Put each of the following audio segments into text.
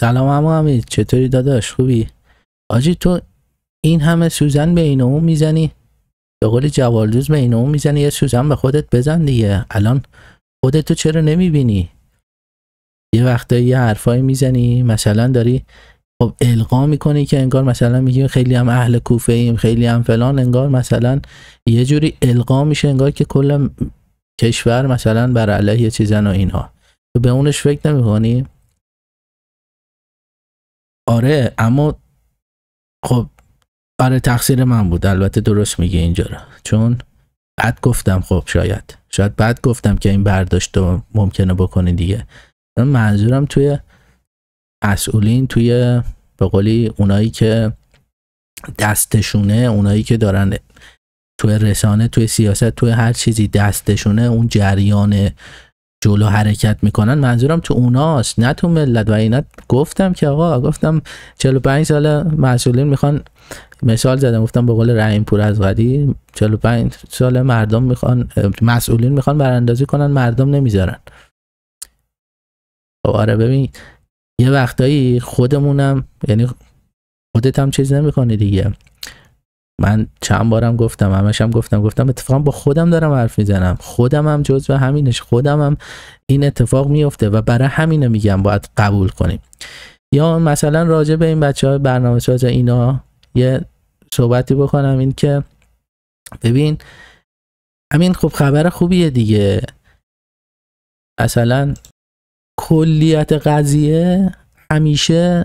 سلام اما امید چطوری داداش؟ خوبی؟ آجی تو این همه سوزن به این می‌زنی؟ به قول جوالدوز به این می‌زنی یه سوزن به خودت بزن دیگه. الان خودتو چرا نمی‌بینی؟ یه وقتا یه حرفایی می‌زنی مثلا داری خب القا می‌کنی که انگار مثلا میگی خیلی هم اهل کوفه ایم خیلی هم فلان انگار مثلا یه جوری القا میشه انگار که کل کشور مثلا بر علیه چیزن و اینها. تو به اونش فکر نمی‌کنی؟ آره اما خب آره تقصیر من بود. البته درست میگه اینجا رو. چون بد گفتم خب شاید. شاید بد گفتم که این برداشت رو ممکنه بکنی دیگه. منظورم توی مسئولین توی به قولی اونایی که دستشونه اونایی که دارن توی رسانه توی سیاست توی هر چیزی دستشونه اون جریان جلو حرکت می‌کنن منظورم تو اوناست نه تو ملت. و اینا گفتم که آقا گفتم 45 سال مسئولین می‌خوان مثال زدم گفتم به قول رحیم پور از قدی 45 سال مردم می‌خوان مسئولین می‌خوان براندازی کنن مردم نمی‌ذارن. خب آره ببین یه وقتایی خودمونم یعنی خودت هم چیز نمی‌کنی دیگه. من چند بارم گفتم همش هم گفتم گفتم اتفاقا با خودم دارم حرف می‌زنم. خودم هم جزو همینش خودم هم این اتفاق میفته و برای همینه میگم باید قبول کنیم. یا مثلا راجع به این بچه های برنامه ساز اینا یه صحبتی بکنم این که ببین همین خب خبر خوبیه دیگه. مثلا کلیت قضیه همیشه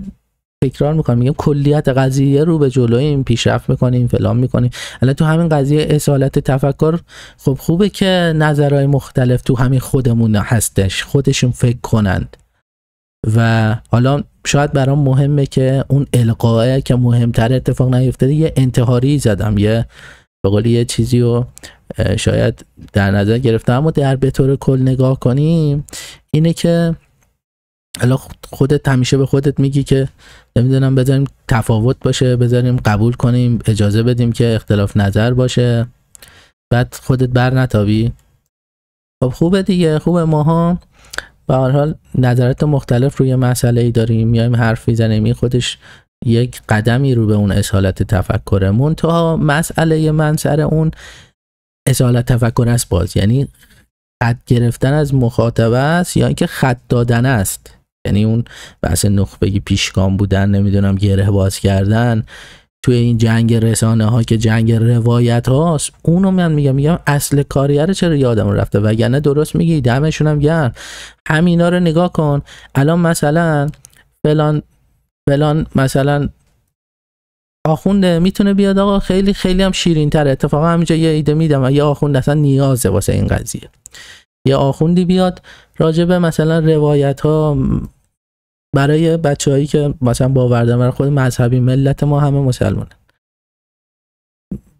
تکرار می‌کنم. میگم کلیت قضیه رو به جلویم پیشرفت می‌کنیم فلان می‌کنیم. الان تو همین قضیه اصالت تفکر خب خوبه که نظرهای مختلف تو همین خودمون هستش. خودشون فکر کنند. و حالا شاید برام مهمه که اون القاه که مهمتر اتفاق نیفتاده یه انتحاری زدم. یه به قولی یه چیزی رو شاید در نظر گرفتم اما در به طور کل نگاه کنیم اینه که الان خودت همیشه به خودت میگی که نمی‌دونم بذاریم تفاوت باشه بذاریم قبول کنیم اجازه بدیم که اختلاف نظر باشه. بعد خودت بر نتابی. خب خوبه دیگه خوبه ماها. به هر حال نظرات مختلف روی مسئله ای داریم. میایم حرف می‌زنیم. این خودش یک قدمی رو به اون اصالت تفکره منتها مسئله من سر اون اصالت تفکر است باز. یعنی خط گرفتن از مخاطبه است یا اینکه خط دادن است. یعنی اون بحث نخبگی پیشگام بودن نمی‌دونم گره باز کردن توی این جنگ رسانه ها که جنگ روایت هاست اونو من میگم میگم اصل کاریه رو چرا یادم رفته؟ وگرنه درست میگی دمشون هم گرم. همینا رو نگاه کن. الان مثلا فلان فلان مثلا آخونده می‌تونه بیاد آقا خیلی خیلی هم شیرین تر اتفاقا همینجا یه ایده میدم. یه آخوند اصلا نیازه واسه این قضیه. یه آخوندی بیاد راجبه مثلا روایت ها برای بچههایی که مثلا باوردن برای خود مذهبی ملت ما همه مسلمانه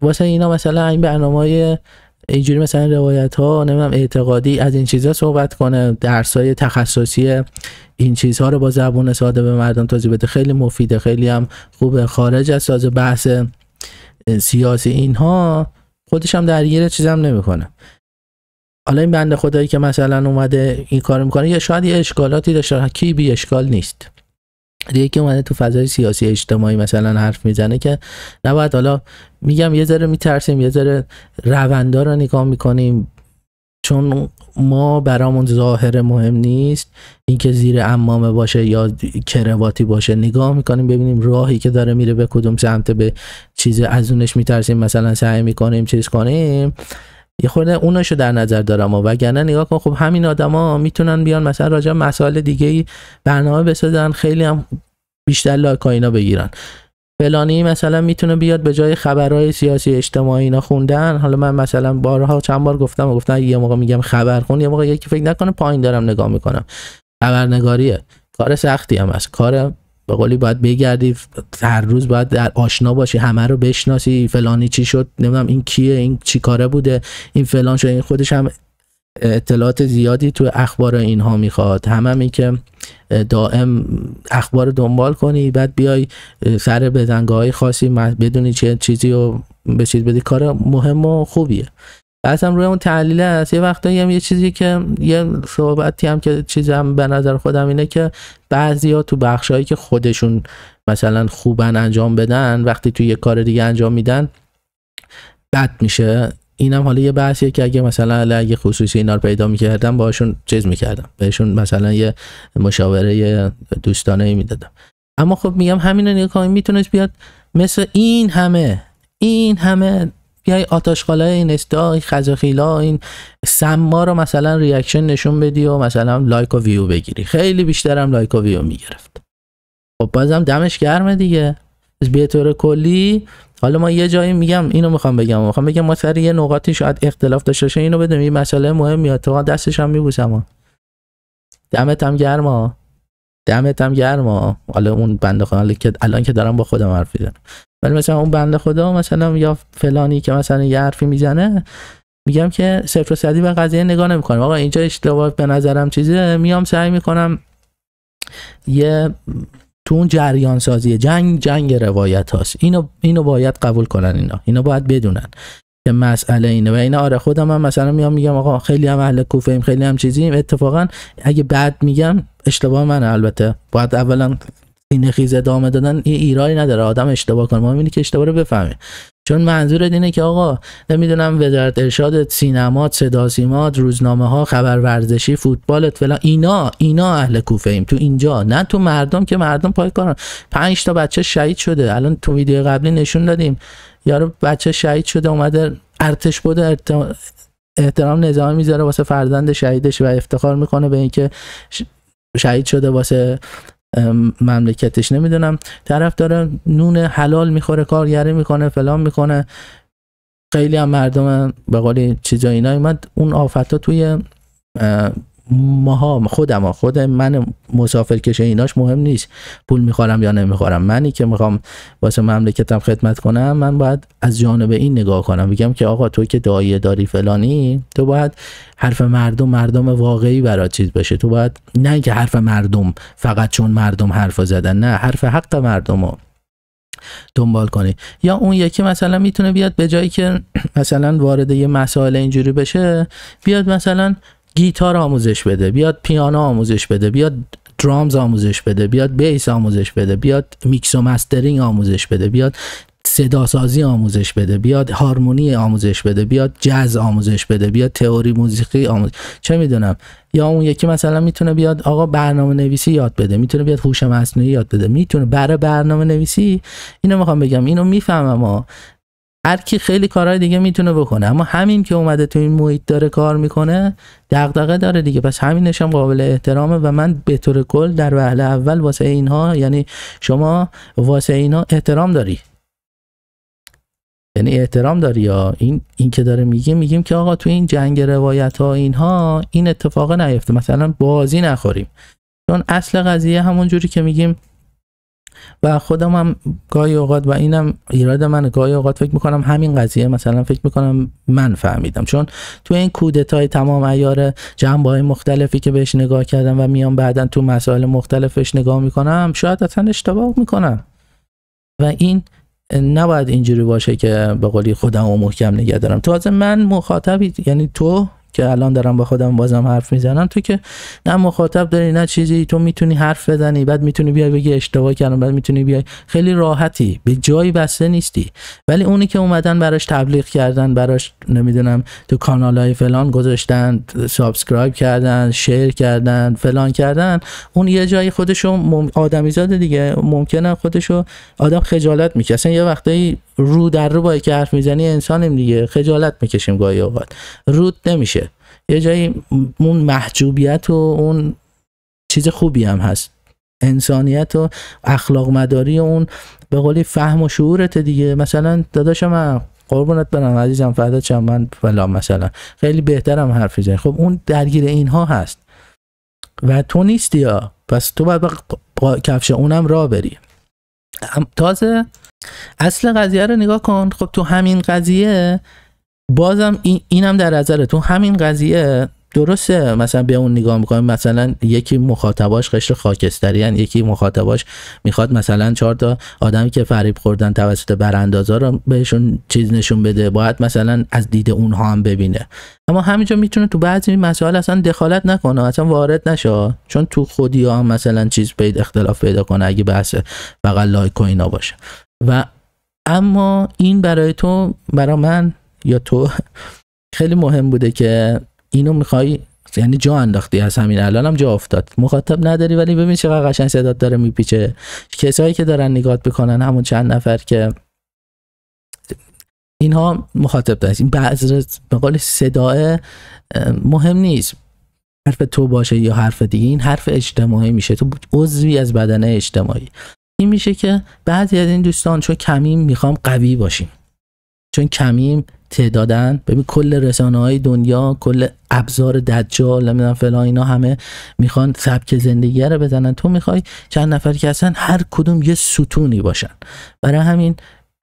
واسه اینا مثلا این برنامه های اینجوری مثلا روایت ها نمی‌دونم اعتقادی از این چیزها صحبت کنه درس های تخصصی این چیزها رو با زبون ساده به مردم توضیح بده. خیلی مفیده خیلی هم خوبه. خارج از ساز بحث سیاسی اینها خودش هم درگیر چیزم نمی‌کنه. حالا این بنده خدایی که مثلا اومده این کار می‌کنه یا شاید یه اشکالاتی داشته کی بی اشکال نیست. یکی اومده تو فضای سیاسی اجتماعی مثلا حرف می‌زنه که نباید. حالا میگم یه ذره میترسیم یه ذره روندا رو نگاه می‌کنیم. چون ما برامون ظاهر مهم نیست اینکه زیر امامه باشه یا کرواتی باشه. نگاه می‌کنیم ببینیم راهی که داره میره به کدوم سمت به چیز از اونش میترسیم. مثلا سعی می‌کنیم چیز کنیم. یه خورده اوناشو در نظر دارم و وگرنه نگاه کن خب همین آدما می‌تونن بیان مثلا راجع مسائل دیگه ای برنامه بسازن خیلی هم بیشتر لایک اینا بگیرن. فلانی مثلا می‌تونه بیاد به جای خبرهای سیاسی اجتماعی اینا خوندن. حالا من مثلا بارها چند بار گفتم و گفتم یه موقع میگم خبر خون یه موقع یکی فکر نکنه پایین دارم نگاه می‌کنم. خبرنگاریه. کار سختی هم هست. کار به قولی باید بگردی هر روز باید در آشنا باشی همه رو بشناسی فلانی چی شد نمی‌دونم این کیه این چی کاره بوده این فلان شد این خودش هم اطلاعات زیادی تو اخبار اینها می‌خواد. هم همی که دائم اخبار دنبال کنی بعد بیای سر بزنگاه های خاصی بدونی چه چیزی رو به چیز بدی. کار مهم و خوبیه. اصلا روی اون تحلیل هست یه وقتایی هم یه چیزی که یه صحبتی هم که چیزم به نظر خودم اینه که بعضیا تو بخشهایی که خودشون مثلا خوبن انجام بدن وقتی تو یه کار دیگه انجام میدن بد میشه. اینم حالا یه بحثیه که اگه مثلا اگه خصوصی اینا رو پیدا می‌کردم باشون چیز می‌کردم. بهشون مثلا یه مشاوره دوستانه می‌دادم. اما خب میگم همین رو نگاه می‌تونست بیاد مثل این همه این همه بیای آتاشخالای این استا خزاخیلا این سما رو مثلا ریاکشن نشون بدی و مثلا لایک و ویو بگیری. خیلی بیشترم لایک و ویو می‌گرفت. خب بازم دمش گرمه دیگه. به طور کلی حالا ما یه جایی میگم اینو می‌خوام بگم. می‌خوام بگم ما سر یه نقاطی شاید اختلاف داشته باشه اینو بدم این مسئله مهمیه. تو دستش هم میبوسم دمت هم گرما دمت هم گرما حالا اون بنده خدا که الان که دارم با خودم حرف می‌زنم. ولی مثلا اون بنده خدا مثلا یا فلانی که مثلا یه حرفی می‌زنه میگم که صفر و صدی به قضیه نگاه نمی‌کنم. آقا اینجا اشتباه به نظرم چیزه. میام سعی می‌کنم یه تو اون جریان سازی جنگ جنگ روایت هاست. اینو اینو باید قبول کنن اینا. اینو باید بدونن که مسئله اینه. و اینا آره خودم هم مثلا میام میگم آقا خیلی هم اهل کوفه ایم خیلی هم چیزیم اتفاقا اگه بعد میگم اشتباه منه البته. باید اولا این خیز ادامه دادن این ایرانی نداره. آدم اشتباه کنه. ما می‌بینی که اشتباه رو بفهمه چون منظور اینه که آقا نمی‌دونم وزارت ارشاد سینمات صدا سیمات روزنامه ها خبر ورزشی فوتبالت فلان اینا اینا اهل کوفه ایم. تو اینجا نه تو مردم که مردم پای کارن. پنج تا بچه شهید شده. الان تو ویدیو قبلی نشون دادیم. یارو بچه شهید شده اومده ارتش بوده احترام نظامی می‌ذاره واسه فرزند شهیدش و افتخار می‌کنه به اینکه شهید شده واسه مملکتش نمی‌دونم. طرف داره نون حلال می‌خوره کارگری می‌کنه فلان می‌کنه. خیلی هم مردم به قولی چیزا اینا اومد. اون آفت ها توی ماها خودم خود من مسافر کشه ایناش مهم نیست. پول می‌خورم یا نمی‌خورم. منی که می‌خوام واسه مملکتم خدمت کنم من باید از جانب این نگاه کنم. بگم که آقا تو که دایه داری فلانی تو باید حرف مردم مردم واقعی برات چیز بشه. تو باید نه که حرف مردم فقط چون مردم حرف زدن نه حرف حق مردم رو دنبال کنی. یا اون یکی مثلا می‌تونه بیاد به جایی که مثلا وارد یه مسائل اینجوری بشه بیاد مثلا گیتار آموزش بده بیاد پیانو آموزش بده بیاد drums آموزش بده بیاد bass آموزش بده بیاد میکس و mastering آموزش بده بیاد صدا سازی آموزش بده بیاد هارمونی آموزش بده بیاد جاز آموزش بده بیاد تئوری موسیقی آموزش چه می‌دونم؟ یا اون یکی مثلا می‌تونه بیاد آقا برنامه نویسی یاد بده می‌تونه بیاد هوش مصنوعی یاد بده می‌تونه برای برنامه نویسی اینو می‌خوام بگم اینو می‌فهمم هر کی خیلی کارهای دیگه می‌تونه بکنه. اما همین که اومده تو این محیط داره کار می‌کنه دغدغه داره دیگه. پس همینش هم قابل احترامه و من به طور کل در وهله اول واسه اینها یعنی شما واسه اینها احترام داری. یعنی احترام داری یا این این که داره میگه میگیم که آقا تو این جنگ روایت ها اینها این اتفاق نیفته. مثلا بازی نخوریم. چون اصل قضیه همون جوری که میگیم و خودم هم گاهی اوقات و اینم ایراد من گاهی اوقات فکر می‌کنم همین قضیه مثلا فکر می‌کنم من فهمیدم. چون تو این کودتای تمام ایار جنبه های مختلفی که بهش نگاه کردم و میام بعدا تو مسائل مختلفش نگاه می‌کنم شاید اصلا اشتباه می‌کنم. و این نباید اینجوری باشه که به قولی خودم و محکم نگه دارم. تازه من مخاطبی یعنی تو که الان دارم با خودم بازم حرف می‌زنم. تو که نه مخاطب داری نه چیزی تو می‌تونی حرف بزنی بعد می‌تونی بیای بگی اشتباه کردم بعد می‌تونی بیای. خیلی راحتی به جایی بسته نیستی. ولی اونی که اومدن براش تبلیغ کردن براش نمی‌دونم تو کانال های فلان گذاشتن subscribe کردن share کردن فلان کردن اون یه جایی خودشو مم... آدمیزاد دیگه. ممکنه خودشو آدم خجالت می‌کشه. یه وقتایی رو در رو با که حرف می‌زنی انسانیم دیگه. خجالت می‌کشیم گاهی اوقات. رود نمیشه. یه جایی اون محجوبیت و اون چیز خوبی هم هست. انسانیت و اخلاق مداری و اون به قولی فهم و شعورت دیگه. مثلا داداش من قربونت برم عزیزم فدات شم من فلان مثلا. خیلی بهترم حرف می‌زنی. خب اون درگیر اینها هست. و تو نیستی یا پس تو باید با کفش اونم را بری. تازه اصل قضیه رو نگاه کن. خب تو همین قضیه بازم این اینم در نظره تو همین قضیه درسته. مثلا به اون نگاه می‌کنیم مثلا یکی مخاطباش قشر خاکستری هن. یکی مخاطباش می‌خواد مثلا چهار تا آدمی که فریب خوردن توسط براندازا رو بهشون چیز نشون بده. باید مثلا از دید اونها هم ببینه. اما همینجا می‌تونه تو بعضی مسائل اصلا دخالت نکنه. اصلا وارد نشه. چون تو خودی هم مثلا چیز پیدا اختلاف پیدا کنه. اگه بحث فقط لایک و اینا باشه. و اما این برای تو برای من یا تو خیلی مهم بوده که اینو می‌خوای یعنی جا انداختی از همین الان هم جا افتاد. مخاطب نداری ولی ببین چقدر قشنگ صدات داره میپیچه. کسایی که دارن نگات بکنن همون چند نفر که اینها مخاطب دارن. این بعض به قول صداه مهم نیست حرف تو باشه یا حرف دیگه. این حرف اجتماعی میشه. تو عضوی از بدن اجتماعی. این میشه که بعضی از این دوستان چون کمیم می‌خوام قوی باشیم. چون کمیم تعدادن. ببین کل رسانه های دنیا کل ابزار دجال نمی‌دونم فلان اینا همه می‌خوان سبک زندگی رو بزنن. تو می‌خوای چند نفر که اصلا هر کدوم یه ستونی باشن. برای همین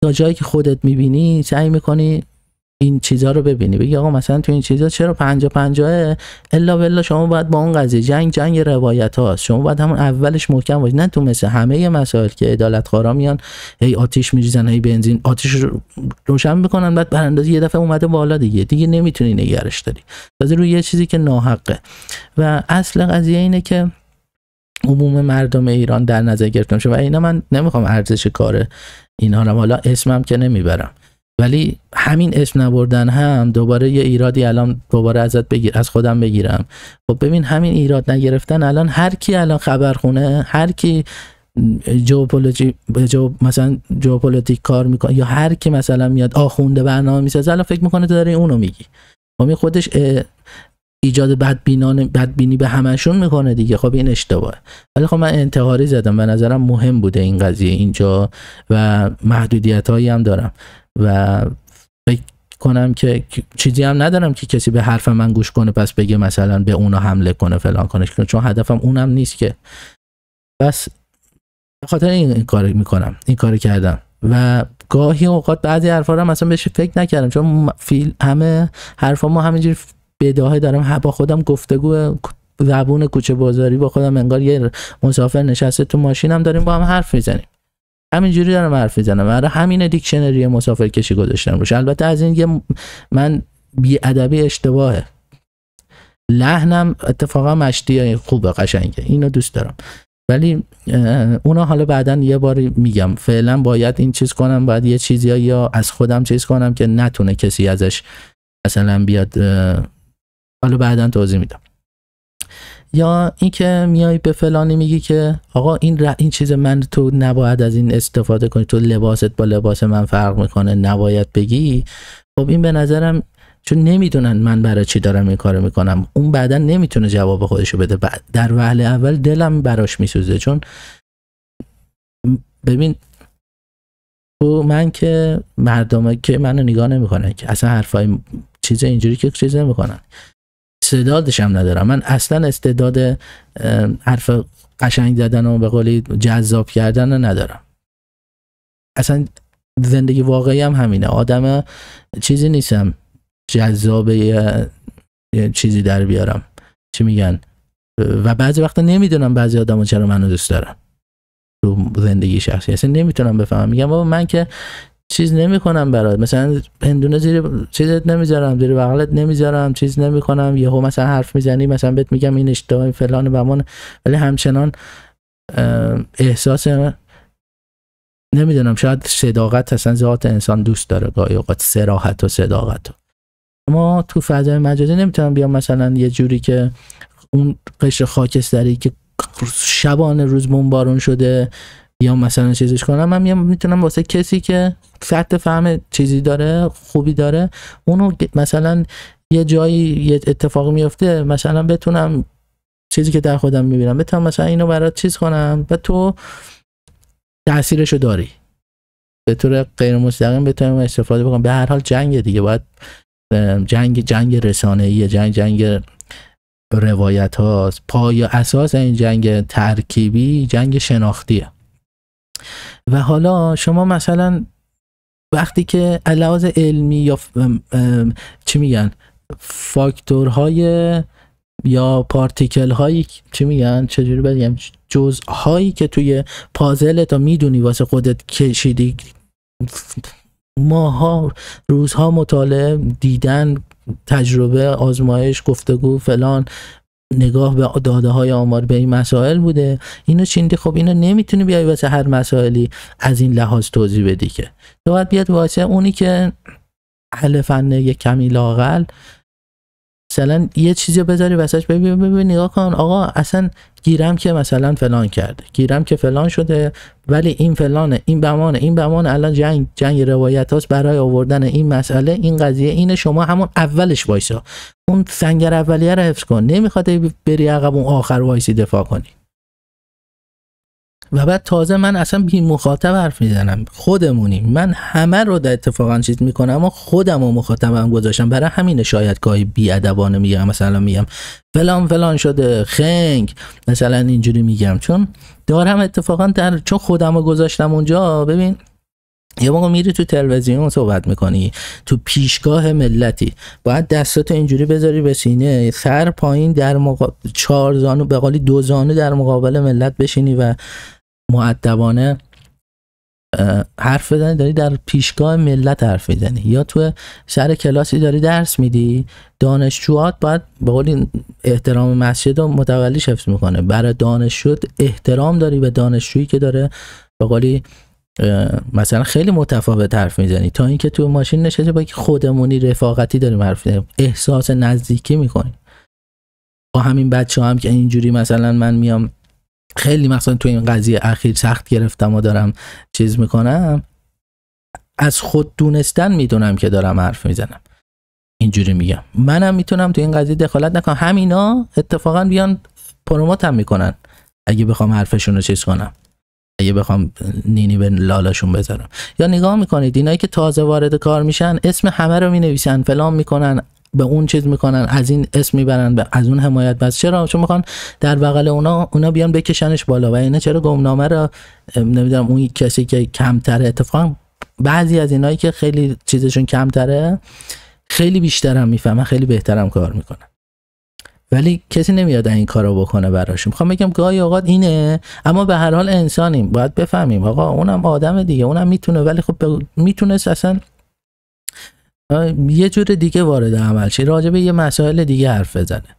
تا جایی که خودت می‌بینی سعی می‌کنی این چیزها رو ببینی. بگی آقا مثلا تو این چیزا چرا پنجا پنجاه؟ الا بلا شما باید با اون قضیه جنگ جنگ روایت هاست. شما باید همون اولش محکم باشید نه تو مثل همه مسائل که عدالت خارا میان هی آتیش میریزن هی بنزین آتیش رو روشن می‌کنن بعد براندازی یه دفعه اومده بالا دیگه. دیگه نمی‌تونی نگرش داری. تازه روی یه چیزی که ناحقه. و اصل قضیه اینه که عموم مردم ایران در نظر گرفته میشه و اینا من نمی‌خوام ارزش کار اینا رو حالا اسمم که نمی‌برم. ولی همین اسم نبردن هم دوباره یه ایرادی الان دوباره ازت بگیر از خودم بگیرم. خب ببین همین ایراد نگرفتن الان هر کی الان خبرخونه هر کی جوپولوژی جو مثلا جوپولیتیک کار می‌کنه یا هر کی مثلا میاد آخونده برنامه می‌سازه الان فکر می‌کنه تو داری اونو میگی. خب خودش ایجاد بدبینان بدبینی به همشون می‌کنه دیگه. خب این اشتباهه. ولی خب من انتحاری زدم. به نظرم مهم بوده این قضیه اینجا و محدودیت هایی هم دارم. و فکر کنم که چیزی هم ندارم که کسی به حرف من گوش کنه پس بگه مثلا به اونا حمله کنه فلان کنه چون هدفم اونم نیست که. بس خاطر این, کار می‌کنم این کار کردم. و گاهی اوقات بعضی حرفا رو مثلا بهش فکر نکردم چون فیل همه حرفا ما همینجوری بداهه دارم. با خودم گفتگو زبون کوچه بازاری با خودم انگار یه مسافر نشسته تو ماشینم داریم با هم حرف می‌زنیم. همینجوری دارم حرف می‌زنم. برای همین دیکشنری مسافر کشی گذاشتم روش. البته از این یه من بی ادبی اشتباهه. لحنم اتفاقا مشتی خوبه قشنگه. اینو دوست دارم. ولی اونا حالا بعدا یه باری میگم. فعلا باید این چیز کنم باید یه چیزی یا از خودم چیز کنم که نتونه کسی ازش مثلا بیاد حالا بعدا توضیح میدم. یا اینکه میای به فلانی میگی که آقا این این چیز من تو نباید از این استفاده کنی. تو لباست با لباس من فرق می‌کنه نباید بگی. خب این به نظرم چون نمی‌دونن من برای چی دارم این کارو می‌کنم. اون بعدا نمی‌تونه جواب خودشو بده. در وهله اول دلم براش میسوزه. چون ببین تو من که مردم که منو نگاه نمی‌کنن. که اصلا حرفای چیز اینجوری که چیز نمی‌کنن. استعدادش هم ندارم. من اصلا استعداد حرف قشنگ زدن و به قولی جذاب کردن ندارم. اصلا زندگی واقعی هم همینه. آدم چیزی نیستم. جذاب چیزی در بیارم. چی میگن؟ و بعضی وقتا نمی‌دونم بعضی آدم چرا منو دوست دارم تو زندگی شخصی. اصلا نمی‌تونم بفهمم. میگم بابا من که چیز نمی‌کنم برات. مثلا هندونه زیر چیزت نمی‌ذارم زیر بغلت نمی‌ذارم چیز نمی‌کنم. یهو مثلا حرف می‌زنی مثلا بهت میگم این اشتباه فلان بمان ولی همچنان احساس نمی‌دونم شاید صداقت اصلا ذات انسان دوست داره گاهی اوقات سراحت و صداقت ما تو فضای مجازی نمی‌تونم بیام مثلا یه جوری که اون قشر خاکستری که شبانه روز بمبارون شده یا مثلا چیزش کنم من می‌تونم واسه کسی که سطح فهم چیزی داره خوبی داره اونو مثلا یه جایی یه اتفاقی میفته مثلا بتونم چیزی که در خودم می‌بینم بتونم مثلا اینو برات چیز کنم و تو تاثیرشو داری. به طور غیر مستقیم بتونم استفاده بکنم. به هر حال جنگ دیگه باید جنگ جنگ رسانه ای جنگ جنگ روایت هاست پای اساس این جنگ ترکیبی جنگ شناختیه. و حالا شما مثلا وقتی که علاوه علمی یا چی میگن؟ فاکتورهای یا پارتیکل هایی چی میگن؟ چجوری بگم؟ جزء هایی که توی پازل تا می‌دونی واسه خودت کشیدی. ماها روزها مطالعه دیدن تجربه آزمایش گفتگو فلان. نگاه به داده های آمار به این مسائل بوده. اینو چیندی؟ خب اینو نمی‌تونی بیای واسه هر مسائلی از این لحاظ توضیح بدی که. تو باید بیاد واسه اونی که اهل فن یک کمی لاقل مثلا یه چیزی بذاری واسش ببین ببین نگاه کن آقا اصلا گیرم که مثلا فلان کرده گیرم که فلان شده ولی این فلانه این بمانه این بمانه الان جنگ جنگ روایت هاست برای آوردن این مسئله این قضیه اینه شما همون اولش وایسا. اون سنگر اولیه رو حفظ کن. نمی‌خواد بری عقب اون آخر وایسی دفاع کنی. و بعد تازه من اصلا بی مخاطب حرف می‌زنم. خودمونیم من همه رو در اتفاقا چیز می‌کنم اما خودم و مخاطبم گذاشتم. برای همین شاید گاهی بی ادبانه میگم. مثلا میگم فلان فلان شده. خنگ. مثلا اینجوری میگم. چون دارم اتفاقا در چون خودم رو گذاشتم اونجا ببین یه موقع میری تو تلویزیون صحبت می‌کنی. تو پیشگاه ملتی. باید دستاتو اینجوری بذاری به سینه. سر پایین در مقابل چهار زانو به قولی دو زانو در مقابل ملت بشینی و معدبانه حرف بزنی داری در پیشگاه ملت حرف می‌زنی. یا تو سر کلاسی داری درس میدی دانشجوات باید به قول احترام مسجد رو متولی حفظ می‌کنه. برای دانشجو احترام داری به دانشجویی که داره به قولی مثلا خیلی متفاوت حرف می‌زنی. تا اینکه تو ماشین نشسته با خودمونی رفاقتی داریم حرف می‌زنیم. احساس نزدیکی می‌کنیم با همین بچه هم که اینجوری مثلا من میام خیلی مثلا تو این قضیه اخیر سخت گرفتم و دارم چیز می‌کنم. از خود دونستن می‌دونم که دارم حرف می‌زنم. اینجوری میگم. منم می‌تونم تو این قضیه دخالت نکنم. همینا اتفاقا بیان پروموت هم می‌کنن. اگه بخوام حرفشون رو چیز کنم. اگه بخوام نینی به لالاشون بذارم. یا نگاه می‌کنید اینایی که تازه وارد کار میشن اسم همه رو می‌نویسن فلان می‌کنن. به اون چیز می‌کنن از این اسم می‌برن از اون حمایت. بس چرا چون می‌خوان در بغل اونا اونا بیان بکشنش بالا و اینه چرا گمنامه رو نمی‌دونم اون کسی که کمتره اتفاقا بعضی از اینایی که خیلی چیزشون کمتره خیلی بیشترم می‌فهمن خیلی بهترم کار می‌کنن. ولی کسی نمیاد این کارو بکنه براشون. می‌خوام بگم گاهی اوقات اینه اما به هر حال انسانیم باید بفهمیم. آقا اونم آدم دیگه اونم می‌تونه ولی خب می‌تونست اصلا یه جور دیگه وارد عمل شه راجع به یه مسائل دیگه حرف بزنه.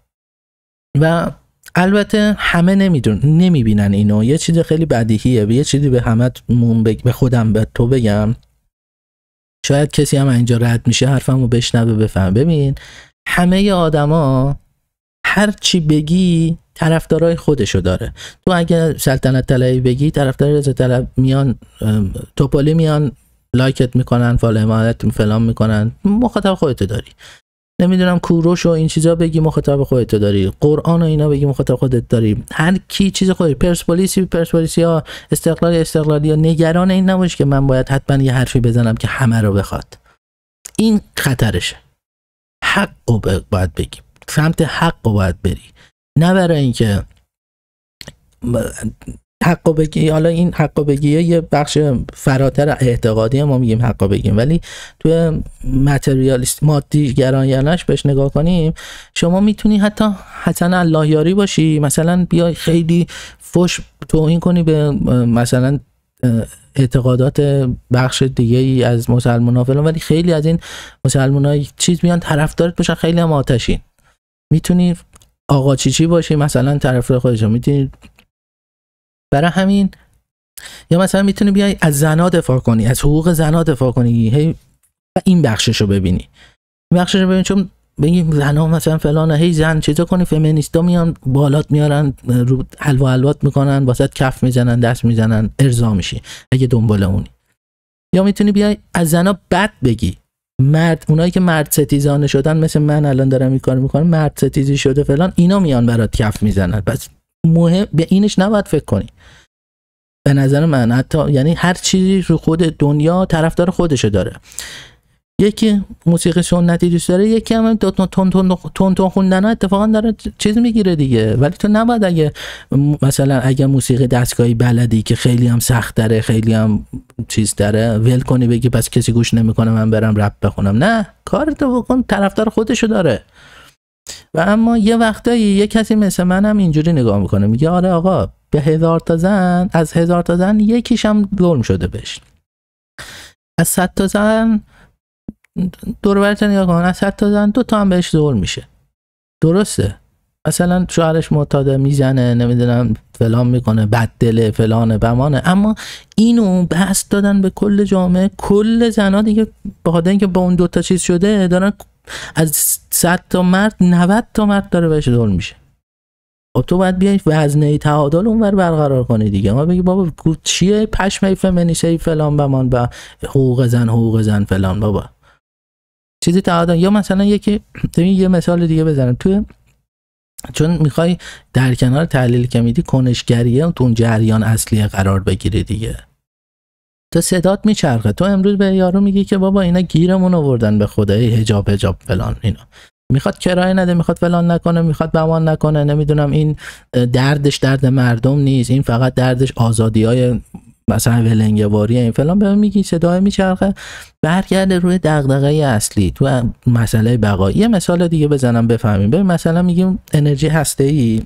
و البته همه نمیدون نمی‌بینن اینو. یه چیز خیلی بدیهیه. یه چیزی به همه به خودم به تو بگم. شاید کسی هم اینجا رد میشه حرفمو بشنوه بفهم ببین همه آدما هر چی بگی طرفدارای خودشو داره. تو اگه سلطنت طلبی بگی طرفدار رضا طلب میان توپالی میان لایکت می‌کنن فال حمایت فلان می‌کنن مخاطب خودت داری. نمی‌دونم کوروش و این چیزا بگی مخاطب خودت داری. قرآن و اینا بگی مخاطب خودت داری. هر کی چیز خودی پرسپولیسی پرسپولیسی یا استقلال استقلالی یا نگران این نباش که من باید حتما یه حرفی بزنم که همه رو بخواد. این خطرشه. حق رو باید بگی. سمت حق رو باید بری. نه برای اینکه حق بگی. حالا این حق بگی یه بخش فراتر اعتقادی ما میگیم حق بگیم. ولی توی متریالیست مادی گرایانش بهش نگاه کنیم شما می‌تونی حتی حسن الله یاری باشی. مثلا بیای خیلی فش توهین کنی به مثلا اعتقادات بخش دیگه ای از مسلمان ها ولی خیلی از این مسلمان های چیز میان طرفدارت باشن خیلی هم آتشین. می‌تونی آقا چیچی باشی مثلا طرفدار خودشون می‌تونی برای همین یا مثلا می‌تونی بیای از زنا دفاع کنی از حقوق زنا دفاع کنی هی و این بخشش رو ببینی. این بخشش رو ببینی چون بگیم زنا مثلا فلان هی زن چیزا کنی فمینیستا میان بالات میارن رو حلوا حلوات می‌کنن واسط کف می‌زنن دست می‌زنن ارضا میشی اگه دنبال اونی. یا می‌تونی بیای از زنا بد بگی. مرد اونایی که مرد ستیزانه شدن مثل من الان دارم این کار می‌کنم مرد ستیزی شده فلان اینا میان برات کف می‌زنن. پس مهم به اینش نباید فکر کنی. به نظر من حتی یعنی هر چیزی رو خود دنیا طرفدار خودشو داره. یکی موسیقی سنتی دوست داره یکی هم تون تون تون تون خوندن اتفاقا داره چیز می‌گیره دیگه. ولی تو نباید اگه مثلا اگه موسیقی دستگاهی بلدی که خیلی هم سخت داره خیلی هم چیز داره ول کنی بگی پس کسی گوش نمی‌کنه من برم رپ بخونم. نه کارتو بکن طرفدار خودشو داره. و اما یه وقتایی یه کسی مثل من هم اینجوری نگاه می‌کنه میگه آره آقا به هزار تا زن از هزار تا زن یکیش هم ظلم شده بهش. از صد تا زن دور برت نگاه کن از صد تا زن دو تا هم بهش ظلم میشه. درسته؟ مثلا شوهرش معتاده می‌زنه نمی‌دونم فلان می‌کنه بد دله فلانه بمانه. اما اینو بست دادن به کل جامعه کل زنا دیگه به اینکه با اون دوتا چیز شده دارن از 100 تا مرد 90 تا مرد داره بهش ظلم میشه. خب تو باید بیای وزنه تعادل اونور برقرار کنی دیگه. ما بگی بابا چیه پشمه فمینیسه فلان بمان با حقوق زن حقوق زن فلان بابا. چیزی تعادل یا مثلا یکی یه مثال دیگه بزنم. توی چون می‌خوای در کنار تحلیل که میدی کنشگریه تو اون جریان اصلی قرار بگیری دیگه. تو صدات میچرخه. تو امروز به یارو میگی که بابا اینا گیرمون آوردن به خدای هجاب هجاب فلان اینا. می‌خواد کرایه نده می‌خواد فلان نکنه می‌خواد بمان نکنه. نمی‌دونم این دردش درد مردم نیست. این فقط دردش آزادی های مثلا ولنگواری این فلان. به میگی صدای میچرخه. برگرده روی دغدغه اصلی تو مسئله بقایی. یه مثال دیگه بزنم بفهمیم. ببین مثلا میگیم انرژی هسته ای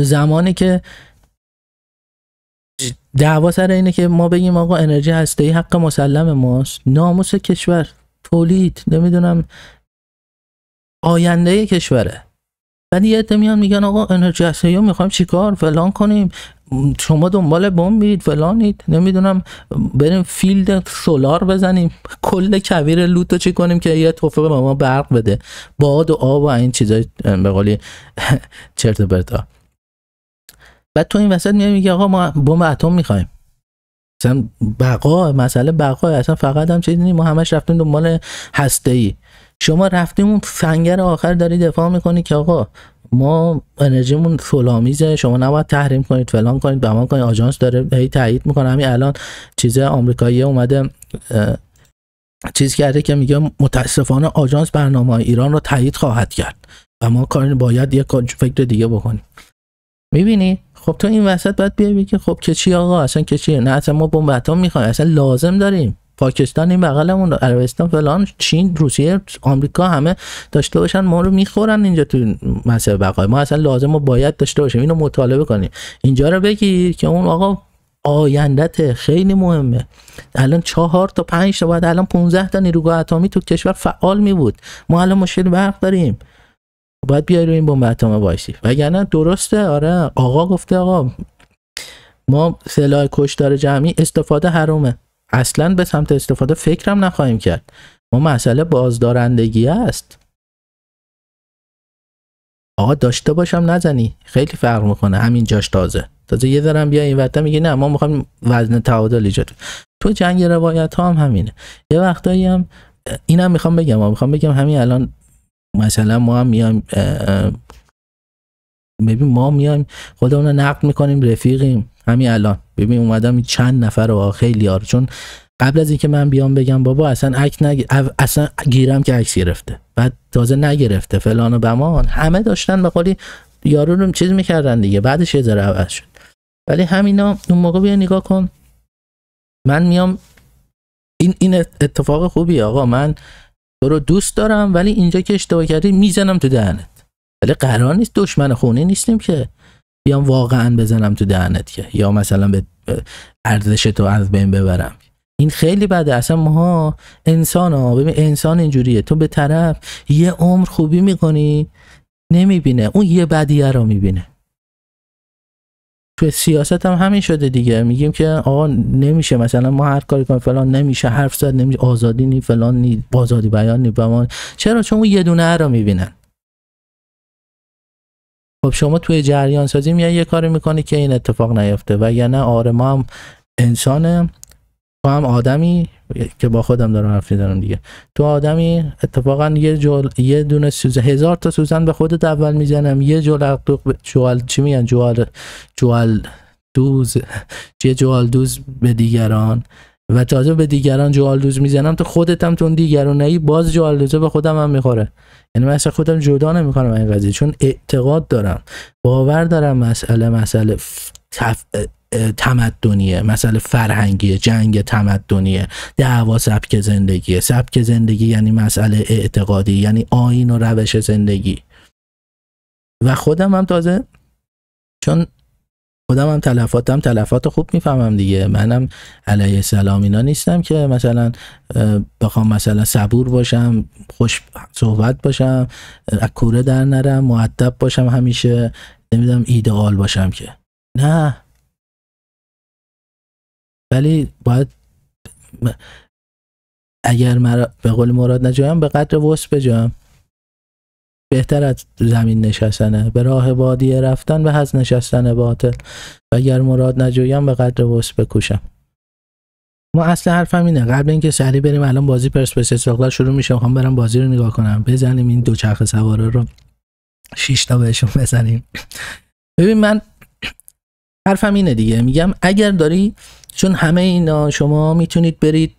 زمانی که دعوا سر اینه که ما بگیم آقا انرژی هسته ای حق مسلم ماست. ناموس کشور تولید نمی‌دونم آینده کشوره. بعد یه میان میگن آقا انرژی هسته ای می‌خوایم چیکار؟ فلان کنیم. شما دنبال بمبید فلانید نمی‌دونم بریم فیلد سولار بزنیم. کل کویر لوتو چی کنیم که یه توفه به ما برق بده. باد و آب و این چیزای به قولی چرت برتا بعد تو این وسط میای میگه آقا ما بمب اتم می‌خوایم. مثلا بقا مسئله بقا اصلا فقط هم چیزی نیست. ما همش رفتیم دنبال هسته ای شما رفتیم اون سنگر آخر داری دفاع می‌کنی که آقا ما انرژیمون فلامیزه شما نباید تحریم کنید فلان کنید بهمان کنید آژانس داره هی تایید می‌کنه. همین الان چیز آمریکایی اومده چیز کرده که میگه متاسفانه آژانس برنامه ایران رو تایید خواهد کرد. و ما کار باید یک فکر دیگه بکنیم. می‌بینی؟ خب تو این وسط باید بیای بگی خب که چی آقا؟ اصلا که چی نه اصلا ما بمب اتم می‌خوایم اصلا لازم داریم. پاکستان این بغلمون عربستان فلان چین روسیه آمریکا همه داشته باشن ما رو می‌خورن اینجا تو مسئله بقای. ما اصلا لازم ما باید داشته باشیم. اینو مطالبه کنیم. اینجا رو بگیر که اون آقا آیندت خیلی مهمه. الان چهار تا پنج تا باید الان 15 تا نیروگاه اتمی تو کشور فعال می بود ما الان مشکل برق داریم. باید بیای رو این بمب اتم وایسی وگرنه درسته آره. آقا گفته آقا ما سلاح کشتار جمعی استفاده حرومه. اصلا به سمت استفاده فکرم نخواهیم کرد. ما مسئله بازدارندگی است. آقا داشته باشم نزنی. خیلی فرق می‌کنه. همین جاش تازه. تازه یه ذرم بیا این وقتا میگه نه ما می‌خوایم وزن تعادل ایجاد تو جنگ روایت ها هم همینه. یه وقتایی هم اینم می‌خوام بگم. ما می‌خوام بگم همین الان مثلا ما هم میایم ببین ما میایم خودمون رو نقد می‌کنیم رفیقیم. همین الان. ببین اومدم چند نفر رو خیلی یار. چون قبل از اینکه من بیام بگم بابا اصلا عکس نگ... اصلا گیرم که عکس گرفته. بعد تازه نگرفته. فلان و بمان. همه داشتن به قولی یارو رو چیز می‌کردن دیگه. بعدش یه ذره عوض شد. ولی همینا اون موقع بیا نگاه کن. من میام این این اتفاق خوبی آقا من تو رو دوست دارم ولی اینجا که اشتباه کردی می‌زنم تو دهنت. ولی قرار نیست دشمن خونه نیستیم که بیام واقعا بزنم تو دهنت که یا مثلا به ارزش تو از بین ببرم. این خیلی بده. اصلا ماها انسان ها ببین انسان اینجوریه. تو به طرف یه عمر خوبی می‌کنی نمی‌بینه. اون یه بدیه رو می‌بینه. تو سیاست هم همین شده دیگه. میگیم که آقا نمیشه مثلا ما هر کاری کنیم فلان نمیشه حرف زد نمیشه. آزادی نی فلان نی آزادی بیان نی چرا؟ چون اون یه دونه رو می‌بینن. خب شما توی جریان سازی میای یه کاری می‌کنی که این اتفاق نیفته. و یا نه آره ما هم انسانه. تو هم آدمی. که با خودم دارم حرف می‌زنم دیگه. تو آدمی اتفاقا یه جول یه دونه سوزن هزار تا سوزن به خودت اول می‌زنم یه جول جوال چی میگن؟ جوال جوال دوز چیه جوال دوز به دیگران و تازه به دیگران جوال دوز می‌زنم تو خودت هم تو اون نهی باز جوال دوزه به خودم هم می‌خوره. یعنی من اصلا خودم جدا نمی‌کنم این قضیه چون اعتقاد دارم باور دارم مسئله مسئله تمدنیه. مسئله فرهنگیه جنگ تمدنیه دعوا سبک زندگیه. سبک زندگی یعنی مسئله اعتقادی یعنی آین و روش زندگی. و خودم هم تازه چون خودم هم تلفاتم تلفات خوب می‌فهمم دیگه. منم علیه السلام اینا نیستم که مثلا بخوام مثلا صبور باشم خوش صحبت باشم کوره در نرم معدب باشم همیشه. نمی‌دونم ایدئال باشم که. نه. ولی باید اگر به قول مراد نجایم به قدر وس بجام بهتر از زمین نشستنه به راه بادیه رفتن به از نشستن باطل. و اگر مراد نجویم به قدر وس بکوشم. ما اصل حرفم اینه. قبل اینکه سری بریم الان بازی پرسپولیس استقلال شروع میشه. می‌خوام برم بازی رو نگاه کنم. بزنیم این دو چرخ سواره رو. شش تا بهشون بزنیم. ببین من حرفم اینه دیگه. میگم اگر داری چون همه اینا شما می‌تونید برید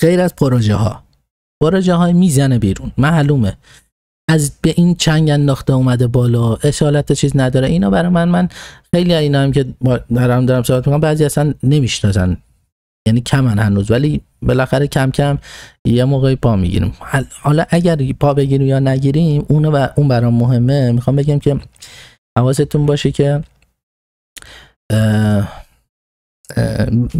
غیر از پروژه ها پروژه های می‌زنه بیرون. معلومه. از به این چنگ انداخته اومده بالا اصالت چیز نداره. اینا برای من من خیلی اینا هم که دارم دارم صحبت می‌کنم بعضی اصلا نمی‌شناسن. یعنی کمن هنوز. ولی بالاخره کم کم یه موقعی پا می‌گیریم. حالا اگر پا بگیریم یا نگیریم اونو و اون برام مهمه. می‌خوام بگم که حواستون باشه که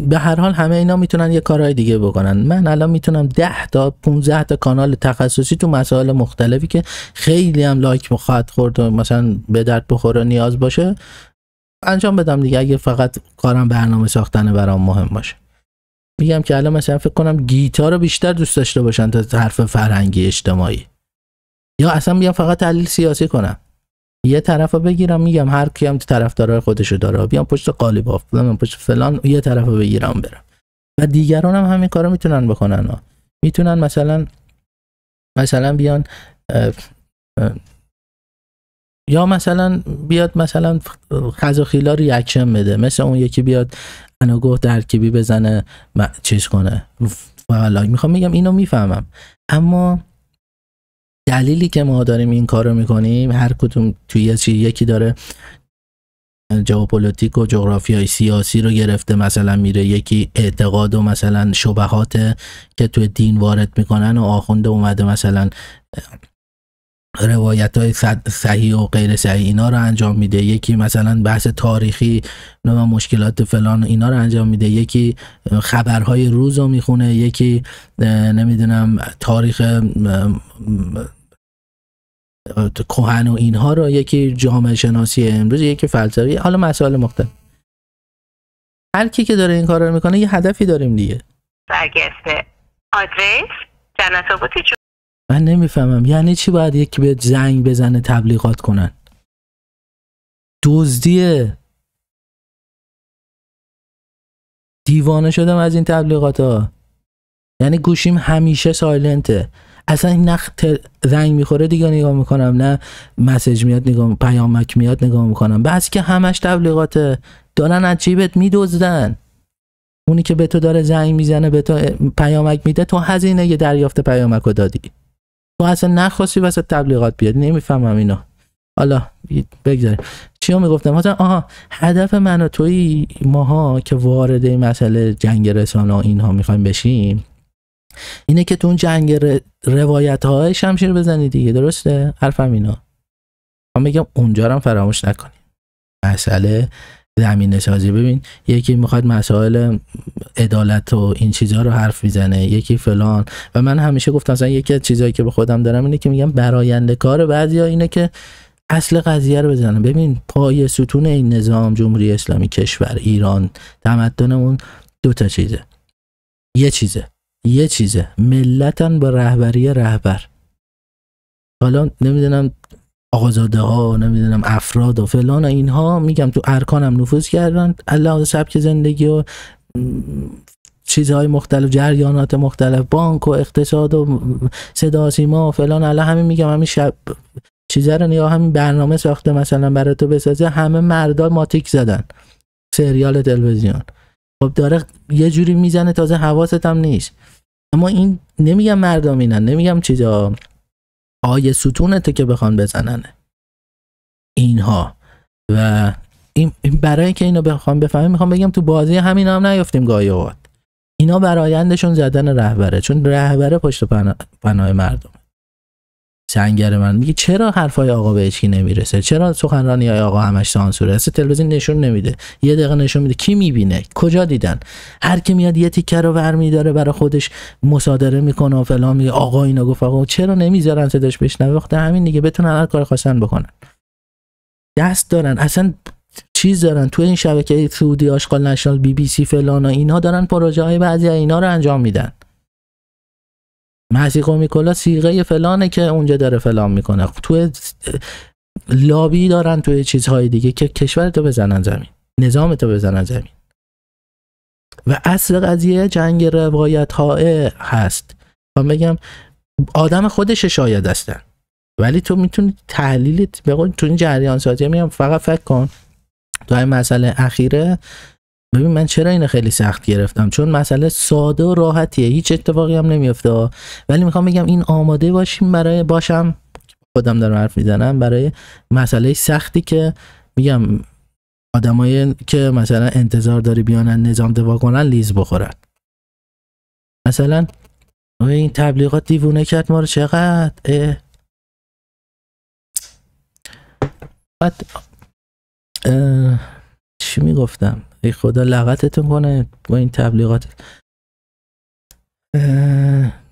به هر حال همه اینا می‌تونن یه کارهای دیگه بکنن. من الان می‌تونم 10 تا 15 تا کانال تخصصی تو مسائل مختلفی که خیلی هم لایک خواهد خورد و مثلا به درد بخوره نیاز باشه انجام بدم دیگه اگه فقط کارم برنامه ساختن برام مهم باشه. میگم که الان مثلا فکر کنم گیتار رو بیشتر دوست داشته باشن تا حرف فرهنگی اجتماعی. یا اصلا بیام فقط تحلیل سیاسی کنم. یه طرف بگیرم میگم هر کی هم طرفدارای خودشو داره بیام پشت قالب بیام پشت فلان یه طرف بگیرم برم. و دیگران هم همین کارو می‌تونن بکنن ها. می‌تونن مثلا مثلا بیان یا مثلا بیاد مثلا خیلا ریاکشن بده. مثل اون یکی بیاد انوگوه درکیبی بزنه چیز کنه. فعلا می‌خوام میگم اینو می‌فهمم. اما دلیلی که ما داریم این کار رو می‌کنیم هر کدوم توی چی یکی داره ژئوپلیتیک و جغرافیای سیاسی رو گرفته مثلا میره یکی اعتقاد و مثلا شبهات که توی دین وارد می‌کنن و آخونده اومده مثلا روایت های صحیح و غیر صحیح اینا رو انجام میده. یکی مثلا بحث تاریخی و مشکلات فلان اینا رو انجام میده. یکی خبرهای روز رو می‌خونه. یکی نمی‌دونم تاریخ کهن و اینها رو. یکی جامعه شناسی امروز یکی فلسفی. حالا مسائل مختلف. هر کی که داره این کار رو می‌کنه یه هدفی داریم دیگه. برگشته آدرس؟ جنت من نمی‌فهمم. یعنی چی باید یکی به زنگ بزنه تبلیغات کنن؟ دزدیه. دیوانه شدم از این تبلیغات ها یعنی گوشیم همیشه سایلنته. اصلا نخ زنگ می‌خوره دیگه نگاه می‌کنم نه مسج میاد نگاه پیامک میاد نگاه می‌کنم. بعضی که همش تبلیغاته. دارن از جیبت میدزدن؟ اونی که به تو داره زنگ می‌زنه به تو پیامک میده تو هزینه یه دریافت پیامک رو دادی. تو اصلا نخواستی واسه تبلیغات بیاد نمی‌فهمم اینا. حالا بگذاریم. چی می‌گفتم؟ مثلا آها هدف من و توی ماها که وارد این مسئله جنگ رسانه اینها می‌خوایم بشیم اینه که تو اون جنگ روایت های شمشیر بزنی دیگه درسته؟ حرفم اینا. من میگم اونجا رو فراموش نکنی مسئله زمینه سازی ببین یکی می‌خواد مسائل عدالت و این چیزها رو حرف می‌زنه یکی فلان. و من همیشه گفتم مثلا یکی از چیزهایی که به خودم دارم اینه که میگم براینده کار بعضیا اینه که اصل قضیه رو بزنم ببین پای ستون این نظام جمهوری اسلامی کشور ایران تمدنمون دو تا چیزه. یه چیزه. یه چیزه. ملتن با رهبری رهبر. حالا نمی‌دونم آقازاده ها نمی‌دونم افراد و فلان و اینها میگم تو ارکانم نفوذ کردن. الله سبک زندگی و چیزهای مختلف جریانات مختلف بانک و اقتصاد و صدا سیما و فلان. الله همین میگم همین شب چیزا رو نگاه همین برنامه ساخته مثلا برای تو بسازه همه مردا ماتیک زدن. سریال تلویزیون. خب داره یه جوری می‌زنه تازه حواست هم نیست. اما این نمیگم مردم اینن نمیگم چیزا. آیه ستونته که بخوان بزننه. اینها. و این برای که اینو بخوام بفهمیم می‌خوام بگم تو بازی همین هم نیفتیم گاهی اوقات. اینا برایندشون زدن رهبره چون رهبره پشت پناه مردم سنگر من. میگه چرا حرفای آقا به هیچکی نمی‌رسه؟ چرا سخنرانی های آقا همش سانسوره؟ اصلا تلویزیون نشون نمیده. یه دقیقه نشون میده. کی می‌بینه؟ کجا دیدن؟ هر کی میاد یه تیکه رو برمیداره برای خودش مصادره می‌کنه و فلان میگه آقا اینا گفت آقا. چرا نمی‌ذارن صداش بشنوه؟ وقت همین دیگه بتونن هر کار خواستن بکنن. دست دارن. اصلا چیز دارن. تو این شبکه سعودی آشغال نشنال بی بی سی فلان و اینا دارن پروژه های بعضی اینا رو انجام میدن. مسیح قومی کلا سیغه فلانه که اونجا داره فلان می‌کنه. تو لابی دارن توی چیزهای دیگه که کشور تو بزنن زمین. نظام تو بزنن زمین. و اصل قضیه جنگ روایت ها هست. من بگم آدم خودش شاید هستن. ولی تو می‌تونی تحلیل بقول تو این جریان سازی میگم فقط فکر کن. تو این مسئله اخیره ببین من چرا اینو خیلی سخت گرفتم؟ چون مسئله ساده و راحتیه هیچ اتفاقی هم نمیفته ولی می‌خوام بگم این آماده باشیم برای باشم خودم دارم حرف می‌زنم برای مسئله سختی که میگم آدمایی که مثلا انتظار داری بیانن نظام دفاع کنن لیز بخورن. مثلا این تبلیغات دیوونه کرد ما رو؟ چقدر؟ اه. بعد چی می‌گفتم؟ ای خدا لغتتون کنه با این تبلیغات.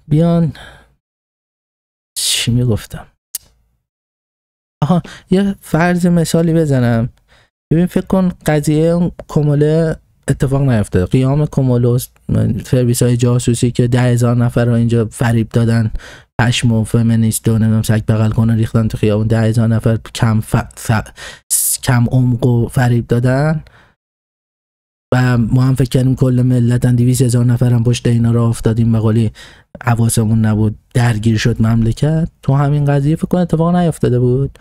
بیان. چی می‌گفتم؟ آها یه فرض مثالی بزنم. ببین فکر کن قضیه کموله اتفاق نیفتاده قیام کمولوس سرویس های جاسوسی که ده هزار نفر رو اینجا فریب دادن پشم و فمینیست و نمیم سگ بغل کنه ریختن تو خیابون. ده هزار نفر کم, ف... کم عمق و فریب دادن. و ما هم فکر کردیم کل ملتن دیویس هزار نفر هم پشت اینا را افتادیم به قولی حواسمون نبود. درگیر شد مملکت. تو همین قضیه فکر کن اتفاق نیفتاده بود.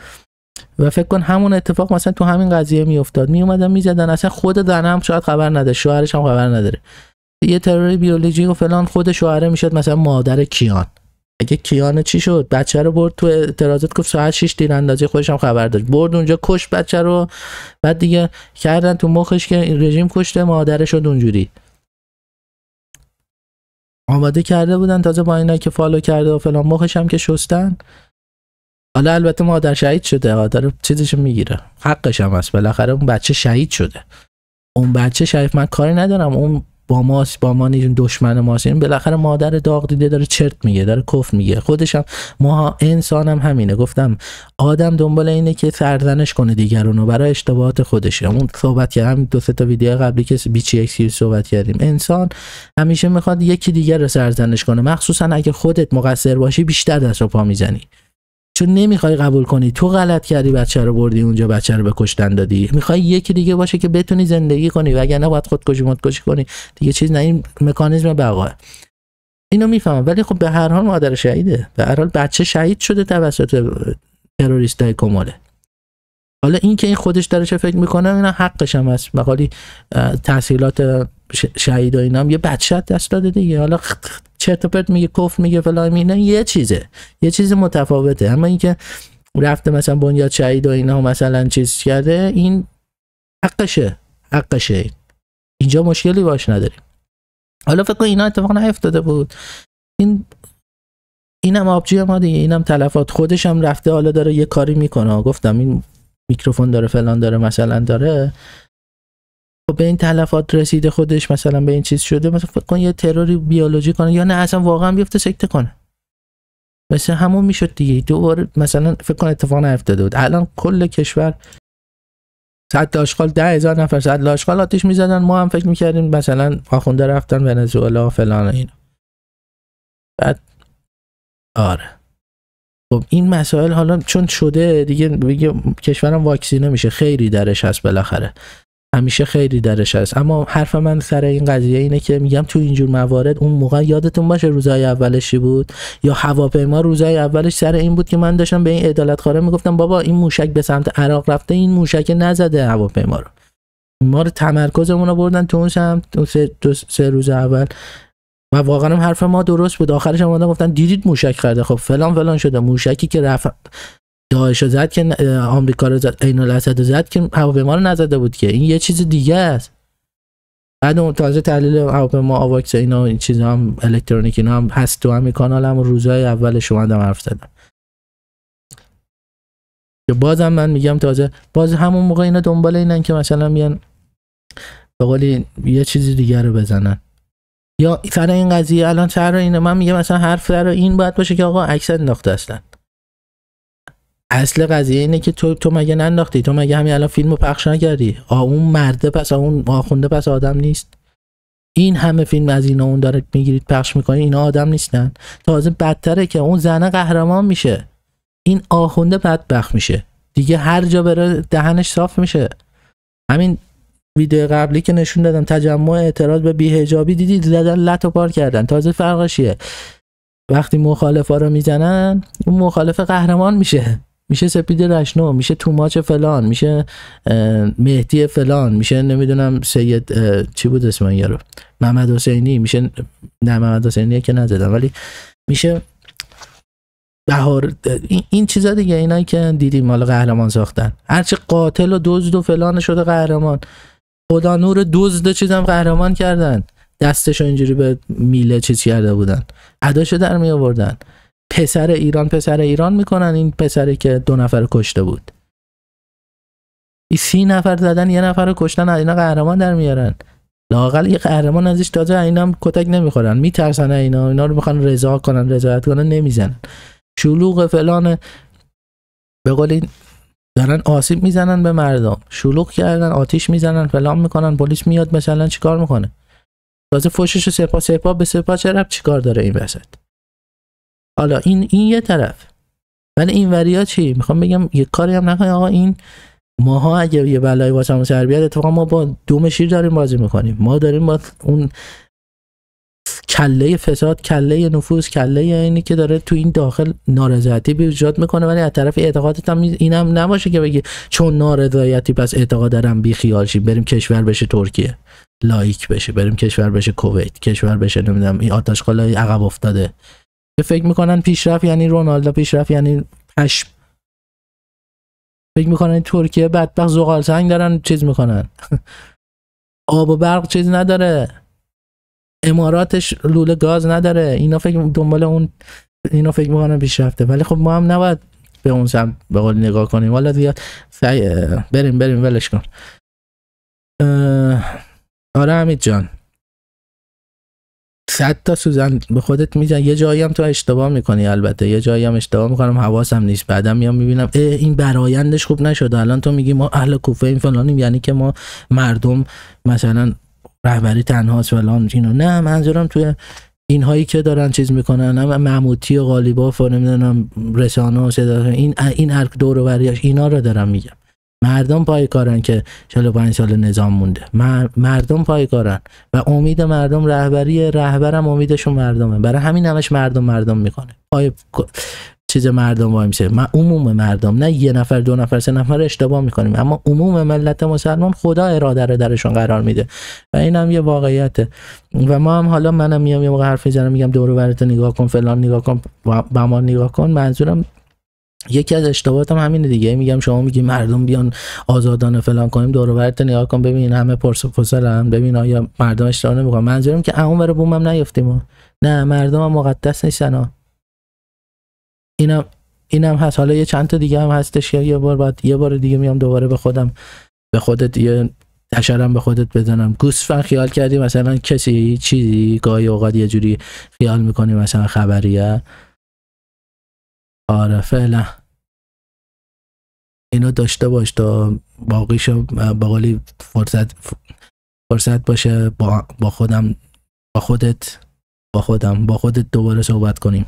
و فکر کن همون اتفاق مثلا تو همین قضیه میافتاد. می اومدن می‌زدن. اصلا خود زن هم شاید خبر نده شوهرش هم خبر نداره. یه ترور بیولوژی و فلان خود شوهره می‌شد مثلا مادر کیان. اگه کیان چی شد؟ بچه رو برد تو اعتراضات گفت ساعت 6 تیراندازی خودش هم خبر داشت. برد اونجا کش بچه رو. بعد دیگه کردن تو مخش که این رژیم کشته مادر شد اونجوری آماده کرده بودن تازه با اینا که فالو کرده و فلان مخش هم که شستن. حالا البته مادر شهید شده داره چیزشو می‌گیره. حقش هم هست. بالاخره اون بچه شهید شده. اون بچه شهید من کاری ندارم. اون با ما با ما دشمن ماست. این بالاخره مادر داغ دیده داره چرت میگه داره کف میگه. خودش هم ما انسانم هم همینه. گفتم آدم دنبال اینه که سرزنش کنه دیگرونو برای اشتباهات خودشه اون صحبت کردم دو سه تا ویدیو قبلی که بیچی اکسی صحبت کردیم. انسان همیشه می‌خواد یکی دیگر رو سرزنش کنه. مخصوصا اگه خودت مقصر باشی بیشتر دست و پا می‌زنی. چون نمی‌خوای قبول کنی. تو غلط کردی بچه رو بردی اونجا بچه رو به کشتن دادی. می‌خوای یکی دیگه باشه که بتونی زندگی کنی. وگرنه باید خودکشی مدکشی کنی. دیگه چیز نه این مکانیزم بقا اینو می‌فهمم. ولی خب به هر حال مادر شهیده. به هر حال بچه شهید شده توسط تروریست های کماله. حالا این که این خودش داره چه فکر می‌کنه اینا حقش هم هست. مقالی تحصیلات شهید و اینا هم یه بچه دست داده دیگه. حالا چرت و میگه کف میگه فلان اینا یه چیزه. یه چیز متفاوته. اما اینکه رفته مثلا بنیاد شهید و اینا مثلا چیز کرده این حقشه. حقشه. اینجا مشکلی باش نداریم. حالا فکر اینا اتفاق نیفتاده بود. این اینم آبجی ما دیگه. اینم تلفات. خودش هم رفته حالا داره یه کاری می‌کنه. گفتم این میکروفون داره فلان داره مثلا داره. خب به این تلفات رسیده خودش مثلا به این چیز شده مثلا فکر کن یه تروری بیولوژی کنه یا نه اصلا واقعا بیفته سکته کنه. مثل همون می‌شد دیگه. دوباره مثلا فکر کن اتفاق نیفتاده بود. الان کل کشور صد آشغال ده هزار نفر صد آشغال آتیش می‌زدن. ما هم فکر می‌کردیم مثلا آخونده رفتن ونزوئلا فلان اینا. بعد آره. خب این مسائل حالا چون شده دیگه دیگه کشورم واکسینه میشه. خیلی درش هست بالاخره. همیشه خیلی درش هست. اما حرف من سر این قضیه اینه که میگم تو اینجور موارد اون موقع یادتون باشه روزای اولشی بود؟ یا هواپیما روزای اولش سر این بود که من داشتم به این عدالت خاره می‌گفتم بابا این موشک به سمت عراق رفته این موشک نزده هواپیما رو. ما رو تمرکزمون رو بردن تو اون سمت سه, سه روز اول. و واقعا حرف ما درست بود. آخرش هم گفتن دیدید موشک خرده؟ خب فلان فلان شده. موشکی که رفت داعش زد که آمریکا رو زد عین الاسد زد که هواپیما رو نزده بود که. این یه چیز دیگه است. بعد اون تازه تحلیل هواپیما آواکس اینا این چیزا هم الکترونیک اینا هم هست تو همین کانال هم روزای اول شما هم حرف زدم. که بازم من میگم تازه باز همون موقع اینا دنبال اینن که مثلا میان به قولی یه چیزی دیگر رو بزنن. یا سر این قضیه الان سر اینه من میگم مثلا حرف سر این باید باشه که آقا عکس انداخته اصلا. اصل قضیه اینه که تو تو مگه ننداختی؟ تو مگه همین الان فیلمو پخش نکردی؟ آ اون مرده پس اون آخونده پس آدم نیست. این همه فیلم از اینا اون داره می‌گیرید پخش می‌کنی اینا آدم نیستن. تازه بدتره که اون زنه قهرمان میشه. این آخونده بدبخت میشه. دیگه هر جا بره دهنش صاف میشه. همین ویدیو قبلی که نشون دادم تجمع اعتراض به بیهجابی دیدید زدن لط و پار کردن. تازه فرقشیه وقتی مخالفا رو می‌زنن اون مخالف قهرمان میشه. میشه سپید رشنو میشه توماچ فلان میشه مهدی فلان میشه نمی‌دونم سید چی بود اسم این رو محمد حسینی میشه نه محمد حسینی که نزدم ولی میشه بهار این, چیزا دیگه اینایی که دیدیم مال قهرمان ساختن. هرچی قاتل و دزد و فلان شده قهرمان. خدا نور دزد چیزم قهرمان کردن. دستشو اینجوری به میله چیز کرده بودن. اداشو در می آوردن پسر ایران پسر ایران می‌کنن این پسری که دو نفر کشته بود. این سی نفر زدن یه نفر رو کشتن اینا قهرمان در میارن. لاقل یه قهرمان ازش تازه اینا هم کتک نمی‌خورن. میترسن اینا اینا رو می‌خوان رضا کنن رضایت کنن نمی‌زنن. شلوغ فلان به قول دارن آسیب می‌زنن به مردم. شلوغ کردن آتیش می‌زنن فلان می‌کنن پلیس میاد مثلا چیکار می‌کنه؟ تازه فوشش سپا سپا به سپا چرا چیکار داره این وسط؟ حالا این این یه طرف. ولی این وریا چی؟ می‌خوام بگم یه کاری هم نکنه آقا این ماها اگه یه بلایی واسمون سر بیاد اتفاقا ما با دوم شیر داریم بازی می‌کنیم. ما داریم با اون کله فساد کله نفوذ کله اینی که داره تو این داخل نارضایتی ایجاد می‌کنه. ولی از طرف اعتقادت هم اینم نباشه که بگی چون نارضایتی پس اعتقاد دارم بی خیال شیم. بریم کشور بشه ترکیه. لایک بشه. بریم کشور بشه کویت. کشور بشه نمی‌دونم این آتش عقب افتاده. فکر می‌کنن پیشرفت یعنی رونالدو پیشرفت یعنی پشم. فکر می‌کنن ترکیه بدبخت زغال سنگ دارن چیز می‌کنن. آب و برق چیز نداره. اماراتش لوله گاز نداره. اینا فکر دنبال اون اینا فکر می‌کنن پیشرفته. ولی خب ما هم نباید به اون سم به قول نگاه کنیم. والا دیگه بریم بریم ولش کن. آره حمید جان. صد تا سوزن به خودت میزن یه جایی هم تو اشتباه می‌کنی البته. یه جایی هم اشتباه می‌کنم. حواسم نیست. بعدم میام می‌بینم این برایندش خوب نشده. الان تو میگی ما اهل کوفه این فلانیم. یعنی که ما مردم مثلا رهبری تنهاست فلان اینو نه منظورم توی اینهایی که دارن چیز می‌کنن. هم معموتی و غالیباف و نمی‌دونم رسانه و صدا این این هر دور و اینا رو دارم میگم. مردم پای کارن که 45 سال نظام مونده. مردم پای کارن و امید مردم رهبری رهبرم امیدشون مردمه. برای همین همش مردم مردم می‌کنه پای چیز مردم وای میشه. ما عموم مردم نه یه نفر دو نفر سه نفر اشتباه می‌کنیم. اما عموم ملت مسلمان خدا اراده رو درشون قرار میده. و این هم یه واقعیته. و ما هم حالا منم میام یه موقع حرف می‌زنم میگم دور و نگاه کن فلان نگاه کن با ما نگاه کن. منظورم یکی از اشتباهاتم همینه دیگه. میگم شما میگی مردم بیان آزادانه فلان کنیم دور و نگاه کن ببین همه پرس هم ببین آیا مردم اشتباه نمی‌کنن. منظورم که اون بره بومم نیفتیم نه مردم هم مقدس نیستن اینم اینم هست. حالا یه چند تا دیگه هم هستش که یه بار بعد یه بار دیگه میام دوباره به خودم به خودت یه تشرم به خودت بزنم. گوسفند خیال کردی مثلا کسی چیزی گاهی اوقات یه جوری خیال می‌کنی مثلا خبریه؟ آره فعلا. اینو داشته باش تا باقیشو با فرصت فرصت باشه با, با خودم با خودت با خودم با خودت دوباره صحبت کنیم.